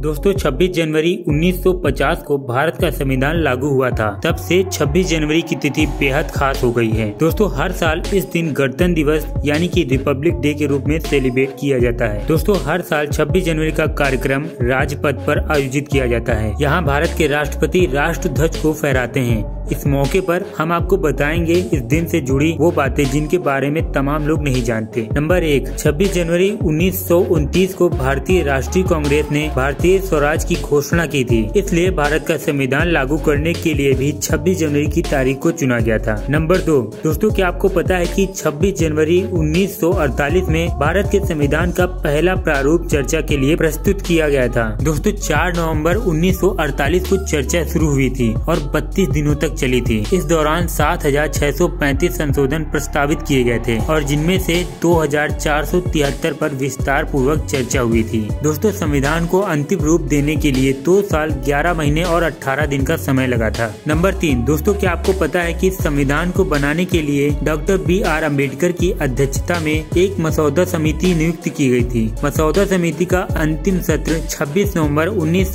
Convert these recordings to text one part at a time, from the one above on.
दोस्तों 26 जनवरी 1950 को भारत का संविधान लागू हुआ था। तब से 26 जनवरी की तिथि बेहद खास हो गई है। दोस्तों, हर साल इस दिन गणतंत्र दिवस, यानी कि रिपब्लिक डे के रूप में सेलिब्रेट किया जाता है। दोस्तों, हर साल 26 जनवरी का कार्यक्रम राजपथ पर आयोजित किया जाता है। यहाँ भारत के राष्ट्रपति राष्ट्र ध्वज को फहराते हैं। इस मौके पर हम आपको बताएँगे इस दिन से जुड़ी वो बातें जिनके बारे में तमाम लोग नहीं जानते। नंबर एक 26 जनवरी उन्नीस सौ उनतीस को भारतीय राष्ट्रीय कांग्रेस ने भारतीय स्वराज की घोषणा की थी। इसलिए भारत का संविधान लागू करने के लिए भी 26 जनवरी की तारीख को चुना गया था। नंबर दो, दोस्तों, क्या आपको पता है कि 26 जनवरी 1948 में भारत के संविधान का पहला प्रारूप चर्चा के लिए प्रस्तुत किया गया था? दोस्तों 4 नवंबर 1948 को चर्चा शुरू हुई थी और 32 दिनों तक चली थी। इस दौरान 7,635 संशोधन प्रस्तावित किए गए थे और जिनमें से 2,473 पर विस्तार पूर्वक चर्चा हुई थी। दोस्तों संविधान को अंतिम रूप देने के लिए दो साल 11 महीने और 18 दिन का समय लगा था। नंबर तीन दोस्तों क्या आपको पता है की संविधान को बनाने के लिए डॉक्टर बी आर अंबेडकर की अध्यक्षता में एक मसौदा समिति नियुक्त की गई थी। मसौदा समिति का अंतिम सत्र 26 नवंबर उन्नीस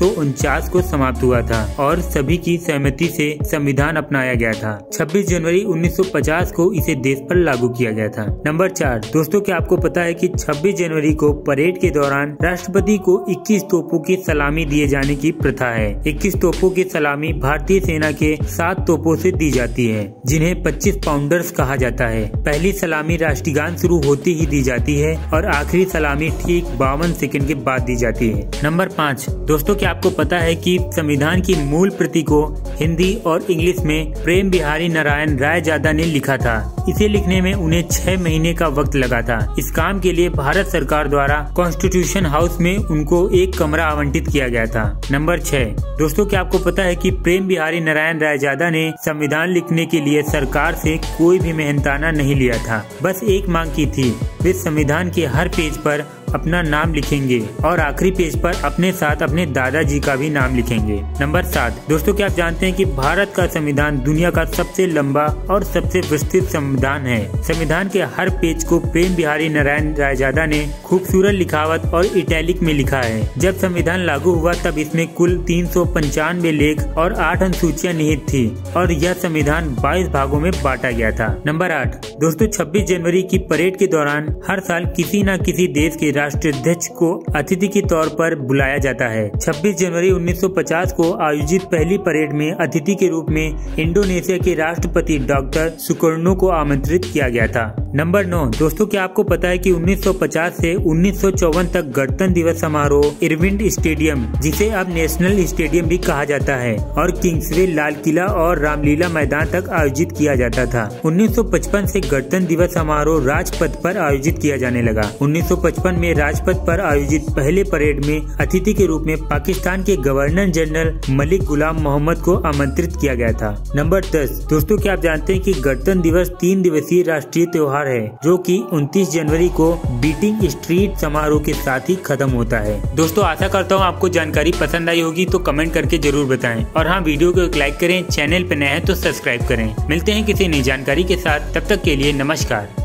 को समाप्त हुआ था और सभी की सहमति से संविधान संविधान अपनाया गया था। 26 जनवरी 1950 को इसे देश पर लागू किया गया था। नंबर चार, दोस्तों क्या आपको पता है कि 26 जनवरी को परेड के दौरान राष्ट्रपति को 21 तोपों की सलामी दिए जाने की प्रथा है। 21 तोपों की सलामी भारतीय सेना के सात तोपों से दी जाती है, जिन्हें 25 पाउंडर्स कहा जाता है। पहली सलामी राष्ट्रगान शुरू होते ही दी जाती है और आखिरी सलामी ठीक बावन सेकंड के बाद दी जाती है। नंबर पाँच, दोस्तों क्या आपको पता है की संविधान की मूल प्रति को हिंदी और इंग्लिश में प्रेम बिहारी नारायण राय जादा ने लिखा था। इसे लिखने में उन्हें छह महीने का वक्त लगा था। इस काम के लिए भारत सरकार द्वारा कॉन्स्टिट्यूशन हाउस में उनको एक कमरा आवंटित किया गया था। नंबर छह। दोस्तों, क्या आपको पता है कि प्रेम बिहारी नारायण राय जादा ने संविधान लिखने के लिए सरकार से कोई भी मेहनताना नहीं लिया था? बस एक मांग की थी। वे संविधान के हर पेज पर अपना नाम लिखेंगे और आखिरी पेज पर अपने साथ अपने दादाजी का भी नाम लिखेंगे। नंबर सात। दोस्तों, क्या आप जानते हैं कि भारत का संविधान दुनिया का सबसे लंबा और सबसे विस्तृत संविधान है? संविधान के हर पेज को प्रेम बिहारी नारायण रायजादा ने खूबसूरत लिखावट और इटैलिक में लिखा है। जब संविधान लागू हुआ, तब इसमें कुल तीन सौ पंचानवे लेख और आठ अनुसूचियाँ निहित थी और यह संविधान बाईस भागों में बांटा गया था। नंबर आठ। दोस्तों, छब्बीस जनवरी की परेड के दौरान हर साल किसी न किसी देश के राष्ट्राध्यक्ष को अतिथि के तौर पर बुलाया जाता है। 26 जनवरी 1950 को आयोजित पहली परेड में अतिथि के रूप में इंडोनेशिया के राष्ट्रपति डॉक्टर सुकर्णो को आमंत्रित किया गया था। नंबर नौ, दोस्तों क्या आपको पता है कि 1950 से उन्नीस सौ चौवन तक गणतंत्र दिवस समारोह इरविंड स्टेडियम, जिसे अब नेशनल स्टेडियम भी कहा जाता है, और किंग्सवे लाल किला और रामलीला मैदान तक आयोजित किया जाता था। 1955 से गणतंत्र दिवस समारोह राजपथ पर आयोजित किया जाने लगा। 1955 में राजपथ पर आयोजित पहले परेड में अतिथि के रूप में पाकिस्तान के गवर्नर जनरल मलिक गुलाम मोहम्मद को आमंत्रित किया गया था। नंबर दस, दोस्तों क्या आप जानते हैं की गणतंत्र दिवस तीन दिवसीय राष्ट्रीय त्योहार त्योहार है, जो कि 29 जनवरी को बीटिंग स्ट्रीट समारोह के साथ ही खत्म होता है। दोस्तों, आशा करता हूँ आपको जानकारी पसंद आई होगी तो कमेंट करके ज़रूर बताएँ। और हाँ वीडियो को एक लाइक करें, चैनल पर नए हैं तो सब्सक्राइब करें। मिलते हैं किसी नई जानकारी के साथ, तब तक के लिए नमस्कार।